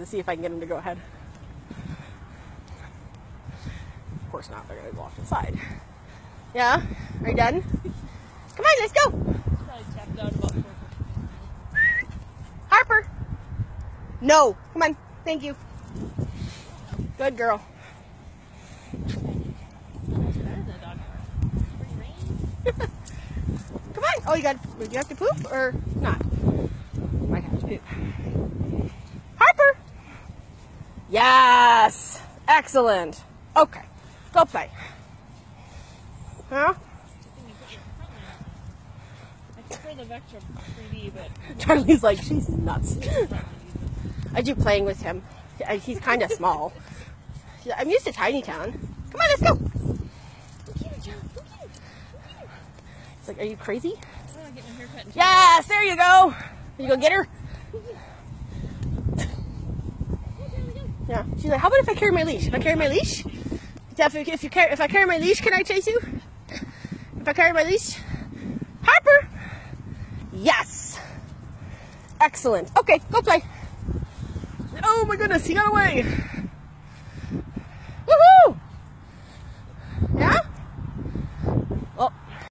to see if I can get him to go ahead. Of course not, they're gonna go off to the side. Yeah? Are you done? Come on, let's go! Harper! No! Come on, thank you. Good girl. Come on! Oh, you got, do you have to poop or not? Might have to poop. Yes! Excellent. Okay, go play. Huh? Thing you put your Frontline on. I prefer the Vectra 3D, but Charlie's like, she's nuts. Frontline use it. I do playing with him. He's kind of small. I'm used to Tiny Town. Come on, let's go. It's like, are you crazy? I want get my hair cut. Yes, there you go. You go get her. Yeah. She's like, how about if I carry my leash? If I carry my leash, if, if you carry, if I carry my leash, can I chase you? If I carry my leash, Harper. Yes. Excellent. Okay, go play. Oh my goodness, he got away. Woohoo! Yeah? Oh,